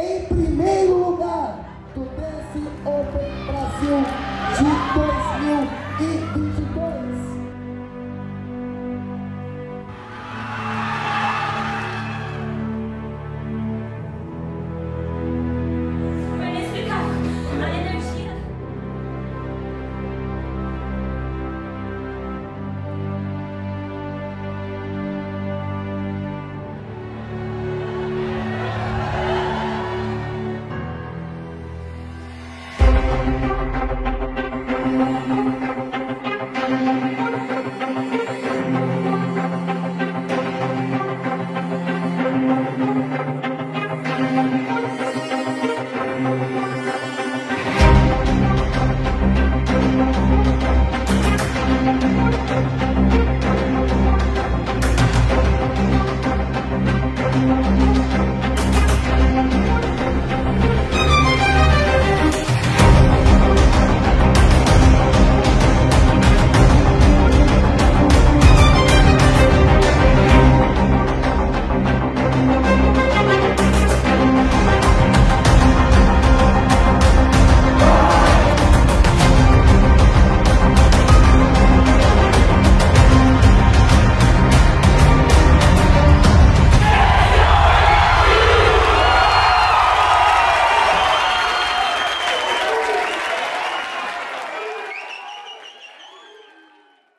em primeiro lugar do Dance Open Brasil de 2022.